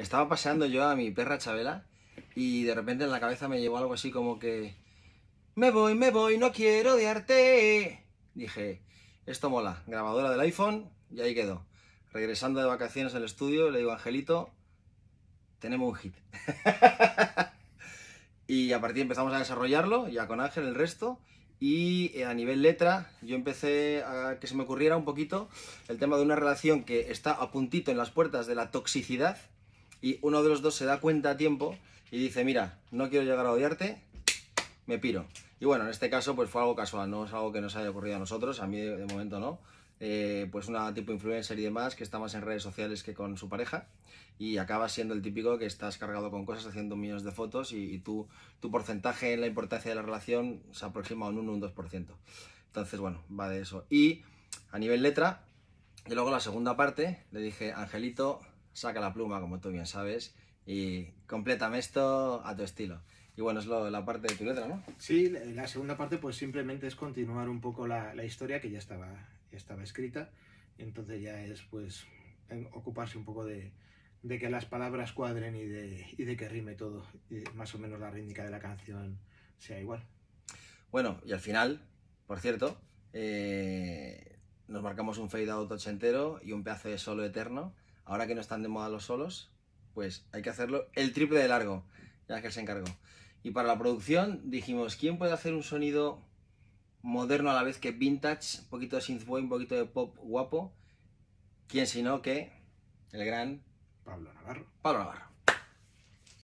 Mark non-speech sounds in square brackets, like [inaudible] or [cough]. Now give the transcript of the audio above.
estaba paseando yo a mi perra Chabela y de repente en la cabeza me llevó algo así como que... Me voy, me voy, no quiero odiarte. Dije, esto mola, grabadora del iPhone y ahí quedó. Regresando de vacaciones al estudio, le digo, Angelito, tenemos un hit. [laughs] y a partir empezamos a desarrollarlo, ya con Ángel el resto, y eh, a nivel letra, yo empecé a que se me ocurriera un poquito el tema de una relación que está a puntito en las puertas de la toxicidad, y uno de los dos se da cuenta a tiempo y dice, mira, no quiero llegar a odiarte, me piro. Y bueno, en este caso pues fue algo casual, no es algo que nos haya ocurrido a nosotros, a mí de, momento no. Eh, pues una tipo influencer y demás que está más en redes sociales que con su pareja y acaba siendo el típico que estás cargado con cosas haciendo millones de fotos y, tu porcentaje en la importancia de la relación se aproxima a un 1 o un 2%. Entonces, bueno, va de eso. Y a nivel letra, y luego la segunda parte, le dije, Angelito, saca la pluma, como tú bien sabes, y complétame esto a tu estilo. Y bueno, es lo, la parte de tu letra, ¿no? Sí, la segunda parte pues simplemente es continuar un poco la, la historia que ya estaba, ya estaba escrita. Entonces ya es pues ocuparse un poco de, de que las palabras cuadren y de, y de que rime todo, y más o menos la rítmica de la canción sea igual. Bueno, y al final, por cierto, eh, nos marcamos un fade out ochentero y un pedazo de solo eterno. Ahora que no están de moda los solos, pues hay que hacerlo el triple de largo, ya que él se encargó. Y para la producción dijimos, ¿quién puede hacer un sonido moderno a la vez que vintage, un poquito de synthwave, un poquito de pop guapo? ¿Quién sino que el gran Pablo Navarro. Pablo Navarro.